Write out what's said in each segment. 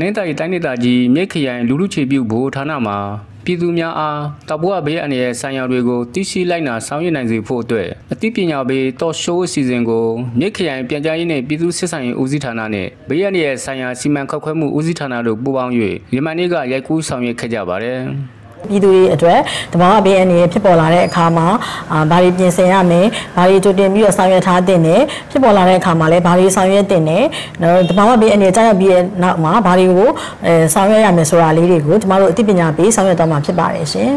နင်္သာရီတိုင်းဒေသကြီးမြိတ်ခရိုင်လူလူချေပြုဗဟိုဌာနမှာပြည်သူများအားတောက်ပွားဘေးအန္တရာယ်ဆိုင်ရာတွေကိုသိရှိလိုက်နာဆောင်ရွက်နိုင်စေဖို့အတွက်အသိပညာပေးတော်ရှိုးအစီအစဉ်ကိုမြိတ်ခရိုင်ပြန်ကြားရေးနဲ့ပြည်သူ့စစ်ဆိုင်ရေးဦးစီးဌာနနဲ့ဘေးအန္တရာယ်ဆိုင်ရာစီမံခန့်ခွဲမှုဦးစီးဌာနတို့ပူးပေါင်း၍မြန်မာနေ့ကရိုက်ကူးဆောင်ရွက်ခဲ့ကြပါတယ်။ ပြည်သူတွေအတွက်တဘာဝဘေးအနေနဲ့ဖြစ်ပေါ်လာတဲ့အခါမှာအာဘာတွေပြင်ဆင်ရမယ်ဘာတွေကြိုတင်ပြီးတော့ဆောင်ရွက်ထားတဲ့နဲ့ဖြစ်ပေါ်လာတဲ့အခါမှာလည်းဘာတွေဆောင်ရွက်တဲ့နဲ့နော်တဘာဝဘေးအနေနဲ့ကြားရောက်ပြီးတဲ့နောက်မှာဘာတွေကိုအဲဆောင်ရွက်ရမယ်ဆိုတာလေးတွေကိုကျမတို့အသိပညာပေးဆောင်ရွက်တော့မှာဖြစ်ပါတယ်ရှင်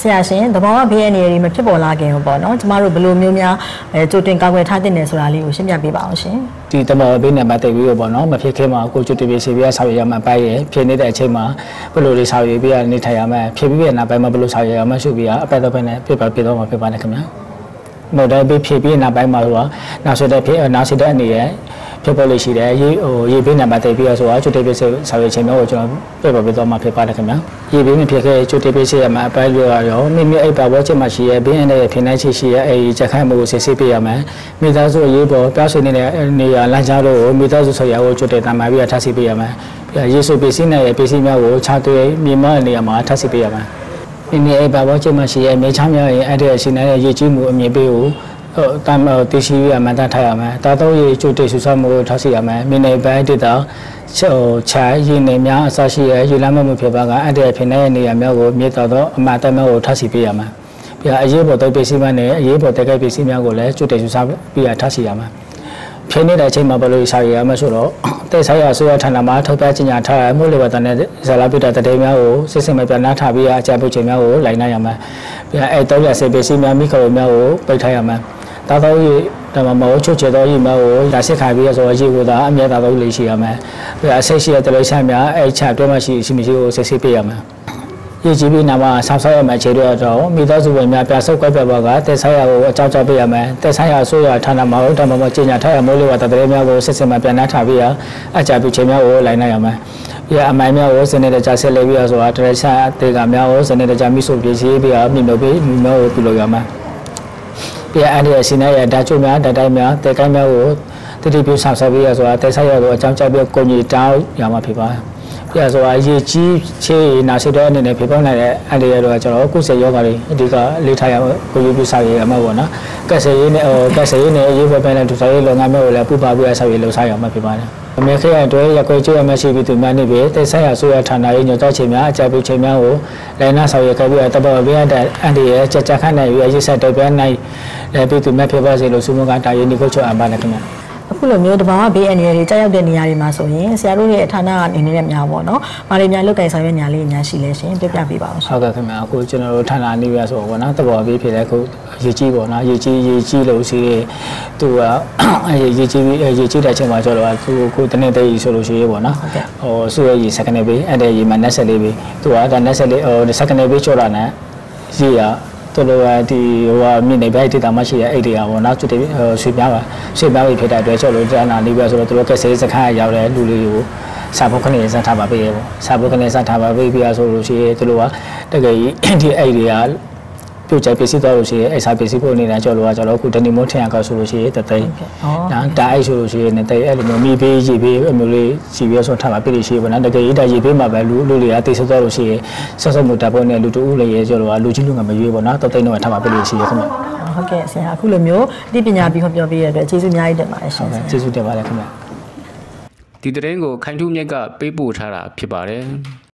ဆရာရှင်တဘာဝဘေးအနေတွေမဖြစ်ပေါ်လာခင်ပေါ့နော်ကျမတို့ဘယ်လိုမျိုးများအဲကြိုတင်ကာကွယ်ထားတဲ့နယ်ဆိုတာလေးကိုရှင်းပြပေးပါအောင်ရှင်ဒီတမောဘေးနဲ့ပတ်သက်ပြီးတော့ပေါ့နော်မဖြစ်ခင်မှာကိုကျွတ်တပြေစီပြဆောက်ရရမှာပိုက်ရဖြစ်နေတဲ့အချိန်မှာဘယ်လိုလေးဆောက်ရပြနေထိုင်ရမှာဖြစ်ပြီးတဲ့နောက်ပိုင်းမှာဘယ်လိုဆောက်ရရမှာရှုပြီးအပတ်တော့ပဲနဲ့ပြပါပြတော့မှာဖြစ်ပါတယ်ခင်ဗျာမဟုတ်တော့ဖြစ်ပြီးနောက်ပိုင်းမှာတော့နောက်ဆက်တဲ့ဖြစ်နောက်ဆက်တဲ့အနေနဲ့ ဖြစ်ပေါ်လို့ရှိတယ်ရေးဟိုရေးပေးနံပါတ်တိတ်ပြီးတော့ဆိုတာကျွတ်တိတ်ပြည့်ဆောက်ရခြင်းမျိုးကိုကျွန်တော်ပြပြပေးတော့မှာဖြစ်ပါတယ်ခင်ဗျာရေးပေးမဖြစ်ခဲ့ကျွတ်တိတ်ပြည့်ရမှာအပိုင်းလို့ရောမိမိအိပ်ပါဘောချက်မှာရှိရဘင်းနဲ့ဖြစ်နေချရှိရအဲဒီချက်ခိုင်းမှုကိုစစ်ဆေးပေးရမယ်မိသားစုရေးပေါ်ပြောဆွေနေတဲ့နေရာလမ်းကြားလို့မိသားစုဆိုရကိုကျွတ်တိတ်တမ်းမှာပြီးထားစီပေးရမယ်ရေးစုပစ္စည်းနဲ့ပစ္စည်းများကိုခြားသွေးမြေမနေရာမှာထားစီပေးရမယ်မိမိအိပ်ပါဘောချက်မှာရှိရမြေချမ်းများရဲ့အဲ့ဒီအရှင်နဲ့ရေးကြီးမှုအမြင်ပေးကိုဟို တမ်းတရှိရမှန်တထားရမယ်တာတော့ရေချိုတိတ်ဆူဆမှုထားစီရမယ်မိနေဘဲတစ်တော့ဟိုခြာရင်းနေများအစရှိရရေလမ်းမှုဖြစ်ပါကအတဲ့ဖြစ်နေတဲ့နေရာမျိုးကိုမြေတော်တော့အမှန်တမ်းကိုထားစီပေးရမယ်ပြီးတော့အရေးပေါ်တော့ပစ္စည်းများနဲ့အရေးပေါ်တက်ကဲပစ္စည်းများကိုလည်းချိုတိတ်ဆူဆပြီးရထားစီရမယ်ဖြစ်နေတဲ့အချိန်မှာဘယ်လိုစာရရမဆိုတော့တဲ့ဆိုင်ရာဆိုရဌာနမှာထုတ်ပြခြင်းညာထားရမှုလေဝတနဲ့ဇာလာပိတတတဲ့များကိုစစ်စစ်မပြနာထားပြီးအကြပုတ်ခြင်းများကိုလိုက်နိုင်ရမယ်ပြီးအဲတော့ရစေပစ္စည်းများမိခရိုများကိုပိတ်ထားရမယ် သာသောရေးတမမောချုပ်ချေသောရေးမကိုဒါစစ်ခိုင်ပြီးဆိုရေးကိုသာအမြတ်သာသောလေးရှိရမယ်ပြီးအဆက်ရှိတဲ့တလိဆန်များအဲ့ချတွဲမှရှိရှိမရှိကိုစစ်စစ်ပေးရမယ်ရေးကြည့်ပြီးနာမှာဆောက်ဆောက်ရမယ်ခြေတွေတော့မိသားစုဝင်များပြဆုပ်ကွက်ပြဘောကတက်ဆိုင်ရကိုအကြောက်ကြောက်ပေးရမယ်တက်ဆိုင်ရဆိုရဌာနမှာဟုတ်တယ်မမကျညာထားရမိုးလေးဝတတရေများကိုစစ်စစ်မှပြန်နှထားပြီးရအကြပြချင်းများကိုလိုက်နိုင်ရမယ်ပြအမိုင်များကိုစနေတကြဆက်လေးပြီးဆိုတာတရဆန်အသေးကများကိုစနေတကြမိဆိုပြည့်စည်ပြီးရမိမျိုးပြီးမိမျိုးကိုပြုလုပ်ရမယ် ပြအန်ဒီရစီနေရဓာတ်ချုံများဓာတ်တိုင်းများတဲကိုင်းများကိုတိတိပြုဆောင်ဆက်ပြီးရဆိုတာတဲဆိုင်ရကိုအကြောင်းကြောက်ပြီးကိုကြီးတောင်းရမှာဖြစ်ပါတယ် ပြဆိုတာရေကြီးချေးနာစစ်တော့အနေနဲ့ဖြစ်ပေါက်နိုင်တဲ့အန်ဒီရတော့ကျွန်တော်ကုသယောဂါတွေအဓိကလေးထားရကိုကြီးပြုဆောင်ရမှာပေါ့နော်ကက်ဆယ်ရေးနဲ့ဟိုကက်ဆယ်ရေးနဲ့ရေးပေါ်ပိုင်းနဲ့ဒူစာရေးလုပ်ငန်းမျိုးကိုလည်းပူပါပြီးဆောက်ရေးလုပ်ဆောင်ရမှာဖြစ်ပါတယ်အမေခေရတွဲရခွေကျွေးမရှိပြီးသူများနေပြီတိတ်ဆိုင်ရဆိုရဌာနရေးညွှန်ကြားခြင်းများအကြပြုခြင်းများကိုလည်းနာဆောင်ရခဲ့ပြီးတပေါ်ပြရတဲ့အန်ဒီရဲ့ချက်ချက်ခန့်နဲ့ရရဆက်တော့ပြနိုင်လည်းပြီးသူများဖြစ်ပါစေလို့ဆုမကတာရေးနေကိုချအပ်ပါနဲ့ခင်ဗျာ အခုလိုမျိုးတဘာဝဘေးအန္တရာယ်တွေကြောက်ရောက်တဲ့နေရာတွေမှာဆိုရင်ဆရာတို့ရဲ့ဌာနအနေနဲ့များပေါ့နော်။ဘာတွေများလုပ်ကင်ဆောင်ရွက်ညာလေးများရှိလဲရှင်ပြပြပေးပါအောင်ရှင်။ဟုတ်ကဲ့ခင်ဗျာအခုကျွန်တော်တို့ဌာနနေရဆိုပေါ့နော်တဘောဘေးဖြစ်တဲ့အခုရေကြီးပေါ့နော်ရေကြီးရေကြီးလို့ရှိရင်သူကရေကြီးရေကြီးတဲ့ချိန်မှာကျတော့သူခုတနေ့တည်းဆိုလို့ရှိရင်ပေါ့နော်။ဟိုဆူရရေစက္ကန့်ဘေးအဲ့တဲ့ရေမှာ netset လေးဘေးသူကဒါ netset လေးဟိုစက္ကန့်ဘေးချောတာနဲ့ရေ ရတော်တော်ဒီဟိုဟာမြင့်နေဘက်ဒေတာမှရှိတဲ့အဲ့ဒီဟာပေါ့နောက်ကျွတ်တွေဆွေပြားပါဆွေပြားပြီးဖြစ်တဲ့အတွက်ကျော်လို့ကျန်တာနေပြဆိုတော့သူတို့ကဆေးစခန်းရောက်တဲ့လူတွေကိုစာဖို့ခဏစထားပါပေးရပေါ့စာဖို့ခဏစထားပါပေးပြဆိုလို့ရှိရင်သူတို့ကတကယ်ကြီးဒီအဲ့ဒီဟာ ပြုတ်ကြပစ္စည်းသွားလို့ရှိရင်အဲ့စာပစ္စည်းဖို့နေတာကြော်လို့ကကျွန်တော်အခုတဏီမိုးထင်ရကောက်ဆိုလို့ရှိရင်တသိန်းနော်တာအိုက်ဆိုလို့ရှိရင်တသိန်းအဲ့လိုမျိုးမိပေးရေပေးအမျိုးလေးစီပြီးဆိုထားပါပြည့်ရှိပေါ့နော်တကယ်ရေးတာရေပေးမှာပဲလူလူတွေကတိတ်ဆော့လို့ရှိရင်ဆော့ဆော့မှုတပ်ဖို့နဲ့လူတူဦးလေးရဲကြော်လို့ကလူကြီးလူငယ်မရွေးပေါ့နော်တသိန်းတော့ထားပါပြည့်ရှိရခင်ဗျဟုတ်ကဲ့ဆရာအခုလိုမျိုးဒီပညာပြီးဟောပြောပေးရတဲ့အတွက်ကျေးဇူးအများကြီးတင်ပါတယ်ရှင်ဟုတ်ကဲ့ကျေးဇူးတင်ပါတယ်ခင်ဗျဒီတရင်ကိုခိုင်ထုမြက်ကပေးပို့ထားတာဖြစ်ပါတယ်